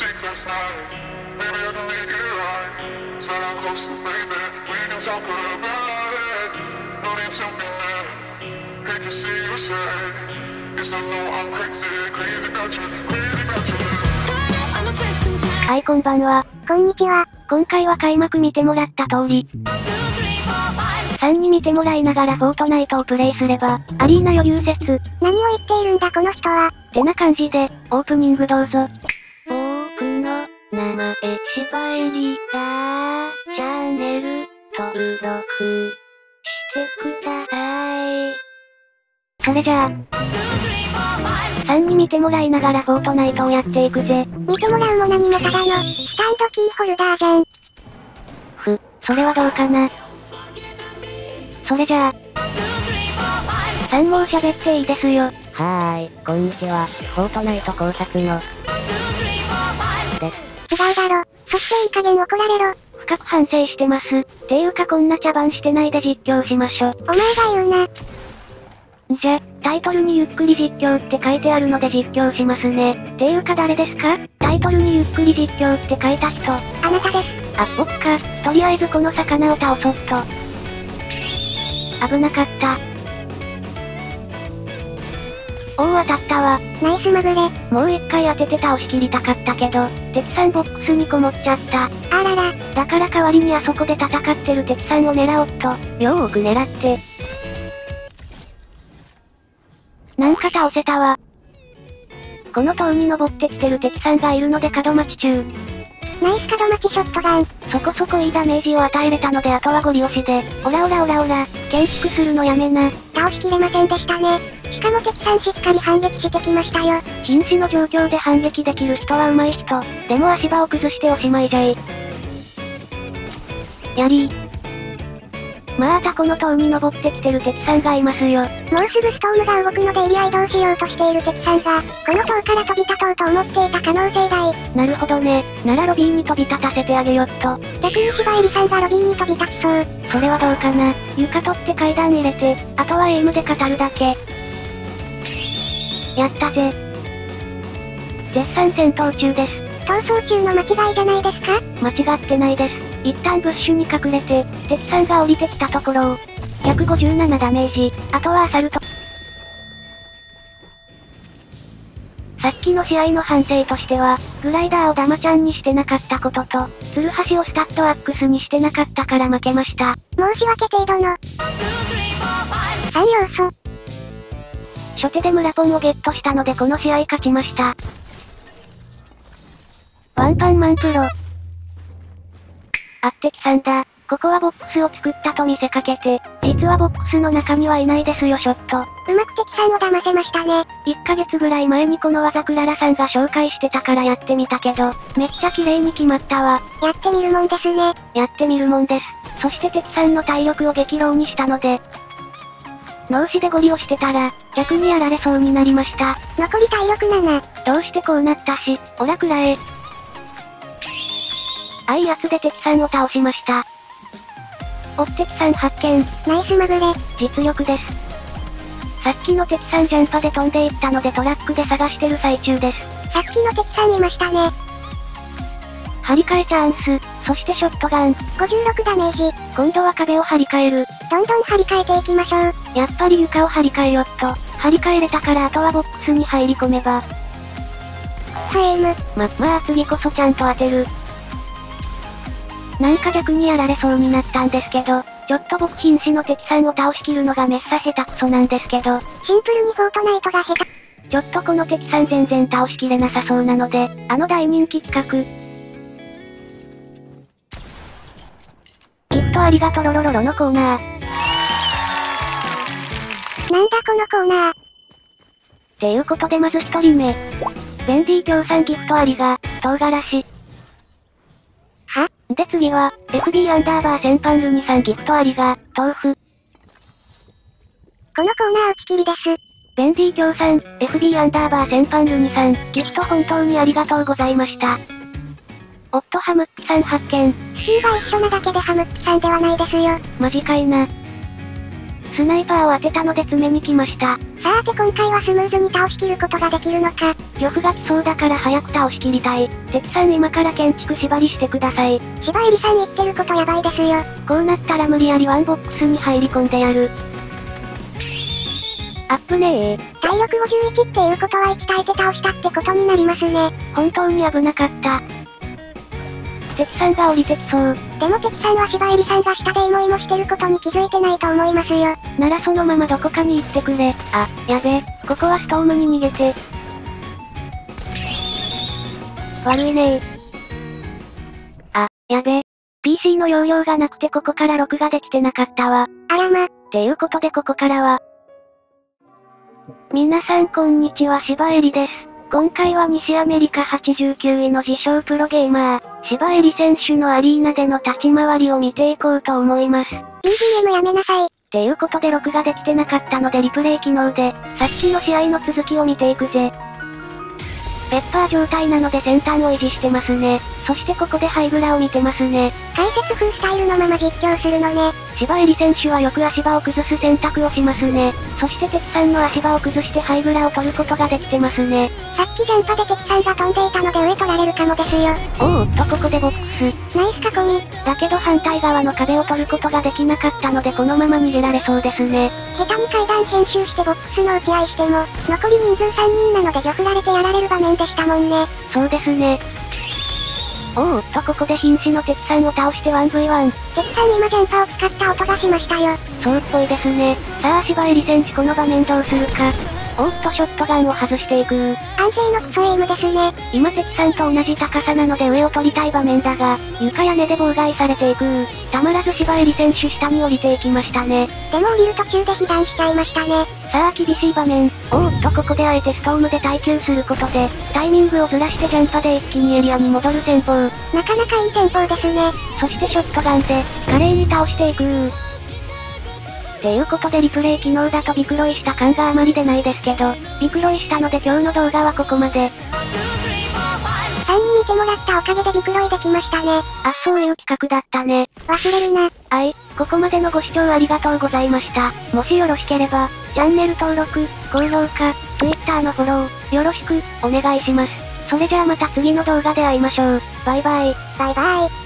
last night. Maybe I can make it right. Sit down closer, baby. We can talk about it. No need to be mad. Hate to see you sad. Yes, I know I'm crazy, crazy about you, crazy about you. はい、こんばんは。こんにちは。今回は開幕見てもらった通り、3に見てもらいながらフォートナイトをプレイすれば、アリーナ余裕説、何を言っているんだこの人は。てな感じで、オープニングどうぞ。僕の名前しばえりだチャンネル登録してください。それじゃあ、3に見てもらいながらフォートナイトをやっていくぜ。見てもらうも何もただの、スタンドキーホルダーじゃん。ふ、それはどうかな。それじゃあ、3もう喋っていいですよ。はーい、こんにちは、フォートナイト考察の、です。違うだろ。そしていい加減怒られろ。深く反省してます。ていうかこんな茶番してないで実況しましょ。お前が言うな。じゃ、タイトルにゆっくり実況って書いてあるので実況しますね。ていうか誰ですか？タイトルにゆっくり実況って書いた人。あなたです。あ、僕か。とりあえずこの魚を倒そうっと。危なかった。おお当たったわ。ナイスまぐれ。もう一回当てて倒しきりたかったけど、敵さんボックスにこもっちゃった。あらら。だから代わりにあそこで戦ってる敵さんを狙おっと。よーく狙って。なんか倒せたわ。この塔に登ってきてる敵さんがいるので角待ち中。ナイス角待ちショットガン。そこそこいいダメージを与えれたのであとはゴリ押しで。オラオラオラオラ、建築するのやめな。倒しきれませんでしたね。しかも敵さんしっかり反撃してきましたよ。瀕死の状況で反撃できる人は上手い人。でも足場を崩しておしまいじゃい。やりー。またこの塔に登ってきてる敵さんがいますよ。もうすぐストームが動くのでエリア移動しようとしている敵さんが、この塔から飛び立とうと思っていた可能性大。なるほどね。ならロビーに飛び立たせてあげよっと。逆に芝入さんがロビーに飛び立ちそう。それはどうかな。床取って階段入れて、あとはエイムで語るだけ。やったぜ。絶賛戦闘中です。逃走中の間違いじゃないですか？間違ってないです。一旦ブッシュに隠れて、敵さんが降りてきたところを、157ダメージ、あとはアサルト。さっきの試合の反省としては、グライダーをダマちゃんにしてなかったことと、ツルハシをスタッドアックスにしてなかったから負けました。申し訳程度の。3要素。初手で村ポンをゲットしたのでこの試合勝ちました。ワンパンマンプロ。あってきさんだ。ここはボックスを作ったと見せかけて、実はボックスの中にはいないですよショット。うまく敵さんを騙せましたね。1ヶ月ぐらい前にこの技クララさんが紹介してたからやってみたけど、めっちゃ綺麗に決まったわ。やってみるもんですね。やってみるもんです。そして敵さんの体力を激浪にしたので、脳死でゴリをしてたら、逆にやられそうになりました。残り体力7。どうしてこうなったし、オラくらえ。あいやつで敵さんを倒しました。お敵さん発見。ナイスまぐれ。実力です。さっきの敵さんジャンパで飛んでいったのでトラックで探してる最中です。さっきの敵さんいましたね。張り替えチャンス、そしてショットガン。56ダメージ。今度は壁を張り替える。どんどん張り替えていきましょう。やっぱり床を張り替えよっと。張り替えれたからあとはボックスに入り込めば。フェーム。ま、まあ次こそちゃんと当てる。なんか逆にやられそうになったんですけど、ちょっと僕瀕死の敵さんを倒しきるのがめっさ下手くそなんですけど、シンプルにフォートナイトが下手。ちょっとこの敵さん全然倒しきれなさそうなので、あの大人気企画。ありがとろろろろのコーナー。なんだこのコーナー。っていうことでまず一人目。ベンディ協賛ギフトありが、唐辛子。は？で次は、FB アンダーバー先般ルニさんギフトありが、豆腐。このコーナー打ち切りです。ベンディ協賛、FB アンダーバー先般ルニさん、ギフト本当にありがとうございました。おっとハムッピさん発見。地球が一緒なだけでハムッピさんではないですよ。マジかいな。スナイパーを当てたので詰めに来ました。さーて今回はスムーズに倒しきることができるのか。漁夫が来そうだから早く倒しきりたい。敵さん今から建築縛りしてください。芝入さん言ってることやばいですよ。こうなったら無理やりワンボックスに入り込んでやる。アップねー。体力51っていうことは息絶えて倒したってことになりますね。本当に危なかった。敵さんが降りてきそう。でも敵さんは芝入さんが下でイモイモしてることに気づいてないと思いますよ。ならそのままどこかに行ってくれ。あ、やべ。ここはストームに逃げて。悪いねあ、やべ。PC の容量がなくてここから録画できてなかったわ。あらま。っていうことでここからは。皆さんこんにちは芝エリです。今回は西アメリカ89位の自称プロゲーマー、芝エリ選手のアリーナでの立ち回りを見ていこうと思います。BGM やめなさい。っていうことで録画できてなかったのでリプレイ機能で、さっきの試合の続きを見ていくぜ。ペッパー状態なので先端を維持してますね。そしてここでハイグラを見てますね。解説風スタイルのまま実況するのね。芝エリ選手はよく足場を崩す選択をしますね。そして敵さんの足場を崩してハイグラを取ることができてますね。さっきジャンパで敵さんが飛んでいたので上取られるかもですよ。おーっとここでボックス。ナイス囲み。だけど反対側の壁を取ることができなかったのでこのまま逃げられそうですね。下手に階段編集してボックスの打ち合いしても、残り人数3人なので漁振られてやられる場面でしたもんね。そうですね。おーっとここで瀕死の敵さんを倒して 1v1。敵さん今ジャンパを使った音がしましたよ。そうっぽいですね。さあ芝入選手この場面どうするか。おっとショットガンを外していく安定のクソエイムですね。今敵さんと同じ高さなので上を取りたい場面だが、床や根で妨害されていくたまらず芝入選手下に降りていきましたね。でも降りる途中で被弾しちゃいましたね。さあ厳しい場面。おーっとここであえてストームで耐久することで、タイミングをずらしてジャンパで一気にエリアに戻る戦法。なかなかいい戦法ですね。そしてショットガンで、華麗に倒していくっていうことでリプレイ機能だとビクロイした感があまり出ないですけど、ビクロイしたので今日の動画はここまで。3に見てもらったおかげでビクロイできましたね。あ、そういう企画だったね。忘れるな。はい、ここまでのご視聴ありがとうございました。もしよろしければ、チャンネル登録、高評価、Twitter のフォロー、よろしく、お願いします。それじゃあまた次の動画で会いましょう。バイバイ。バイバイ。